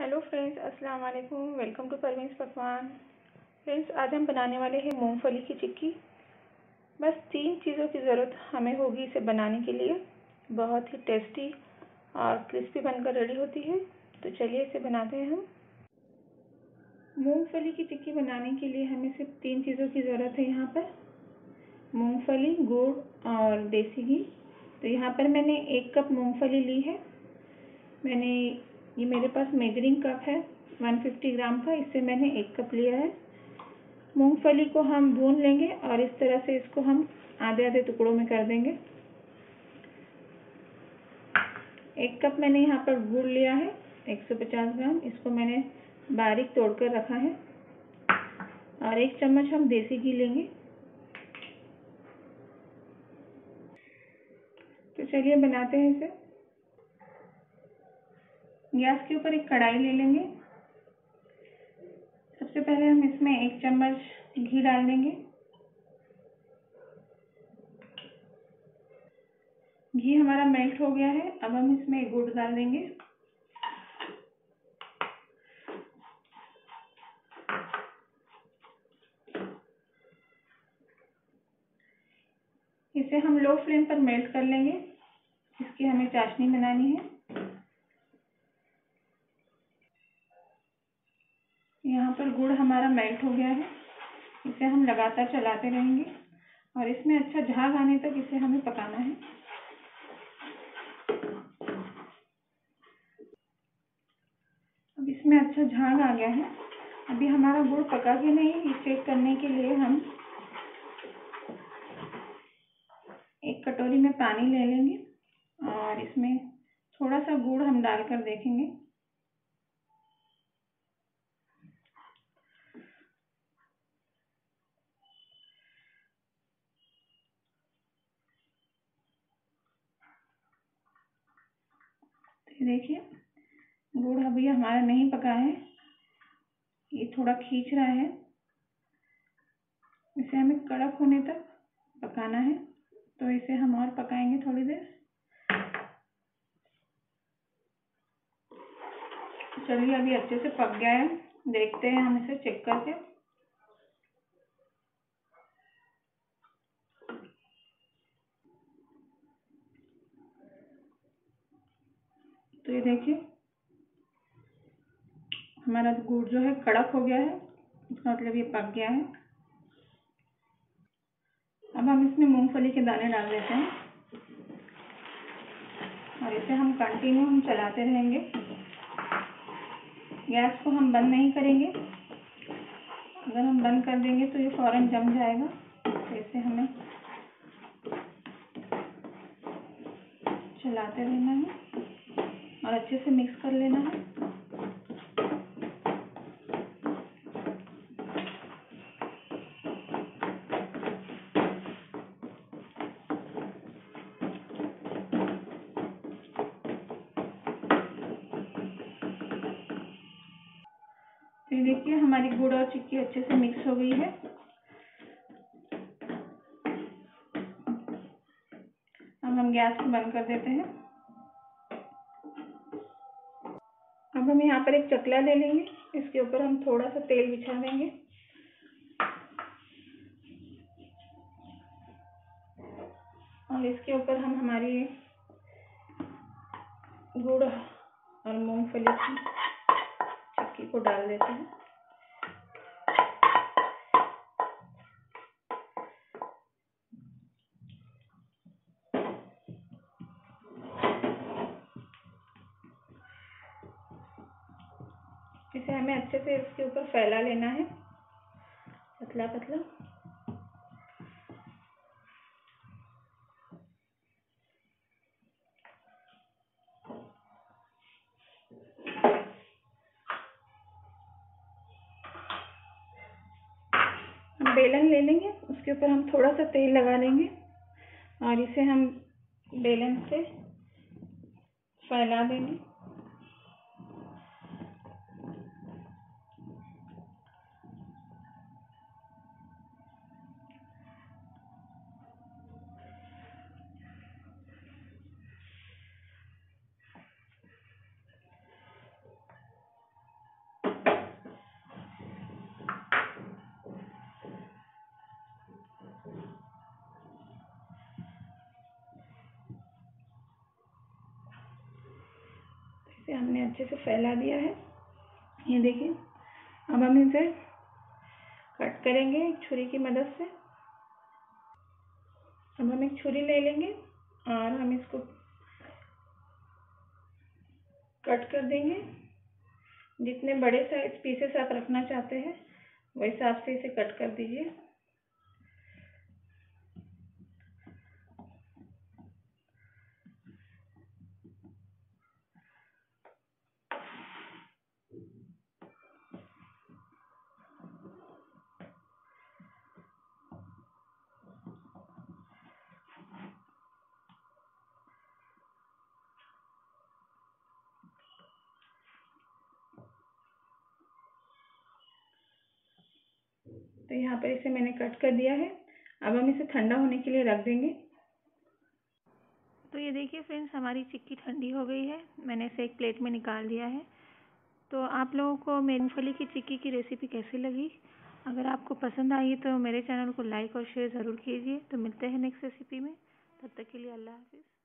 Hello friends अस्सलाम वालेकुम। Welcome to परवीन्स पकवान फ्रेंड्स आज हम बनाने वाले हैं मूंगफली की चिक्की। बस तीन चीज़ों की ज़रूरत हमें होगी इसे बनाने के लिए। बहुत ही टेस्टी और क्रिस्पी बनकर रेडी होती है। तो चलिए इसे बनाते हैं हम। मूंगफली की चिक्की बनाने के लिए हमें सिर्फ़ तीन चीज़ों की ज़रूरत है यहाँ पर। मूंगफली, गुड़ और देसी घी। तो यहाँ पर मैंने एक कप मूंगफली ली है। मैंने ये मेरे पास मेजरिंग कप है 150 ग्राम का, इससे मैंने एक कप लिया है। मूंगफली को हम भून लेंगे और इस तरह से इसको हम आधे आधे टुकड़ों में कर देंगे। एक कप मैंने यहाँ पर गुड़ लिया है 150 ग्राम, इसको मैंने बारीक तोड़कर रखा है। और एक चम्मच हम देसी घी लेंगे। तो चलिए बनाते हैं इसे। गैस के ऊपर एक कढ़ाई ले लेंगे। सबसे पहले हम इसमें एक चम्मच घी डाल देंगे। घी हमारा मेल्ट हो गया है, अब हम इसमें गुड़ डाल देंगे। इसे हम लो फ्लेम पर मेल्ट कर लेंगे। इसकी हमें चाशनी बनानी है। यहाँ पर गुड़ हमारा मेल्ट हो गया है। इसे हम लगातार चलाते रहेंगे और इसमें अच्छा झाग आने तक इसे हमें पकाना है। अब इसमें अच्छा झाग आ गया है। अभी हमारा गुड़ पका के नहीं चेक करने के लिए हम एक कटोरी में पानी ले लेंगे और इसमें थोड़ा सा गुड़ हम डालकर देखेंगे। देखिए। गुड़ अभी हमारा नहीं पका है। ये थोड़ा खींच रहा है। इसे हमें कड़क होने तक पकाना है। तो इसे हम और पकाएँगे थोड़ी देर। चलिए, अभी अच्छे से पक गया है। देखते हैं हम इसे चेक करके। तो ये देखिए, हमारा गुड़ जो है कड़क हो गया है, इसका मतलब ये पक गया है। अब हम इसमें मूंगफली के दाने डाल देते हैं। और इसे हम कंटिन्यू हम चलाते रहेंगे। गैस को हम बंद नहीं करेंगे। अगर हम बंद कर देंगे तो ये फ़ौरन जम जाएगा। तो इसे हमें चलाते रहना है। और अच्छे से मिक्स कर लेना है। तो देखिए, हमारी गुड़ और चिक्की अच्छे से मिक्स हो गई है। अब हम गैस को बंद कर देते हैं। हम यहाँ पर एक चकला ले लेंगे। इसके ऊपर हम थोड़ा सा तेल बिछा देंगे। और इसके ऊपर हम हमारी गुड़ और मूंगफली की चक्की को डाल देते हैं। इसे हमें अच्छे से इसके ऊपर फैला लेना है। पतला पतला। हम बेलन ले लेंगे, उसके ऊपर हम थोड़ा सा तेल लगा लेंगे और इसे हम बेलन से फैला देंगे। हमने अच्छे से फैला दिया है। ये देखिए, अब हम इसे कट करेंगे एक छुरी की मदद से। अब हम एक छुरी ले लेंगे और हम इसको कट कर देंगे। जितने बड़े साइज़ पीसेस आप रखना चाहते हैं वही हिसाब से इसे कट कर दीजिए। तो यहाँ पर इसे मैंने कट कर दिया है। अब हम इसे ठंडा होने के लिए रख देंगे। तो ये देखिए फ्रेंड्स हमारी चिक्की ठंडी हो गई है। मैंने इसे एक प्लेट में निकाल दिया है। तो आप लोगों को मूँगफली की चिक्की की रेसिपी कैसी लगी? अगर आपको पसंद आई तो मेरे चैनल को लाइक और शेयर ज़रूर कीजिए। तो मिलते हैं नेक्स्ट रेसिपी में। तब तक के लिए अल्लाह हाफिज़।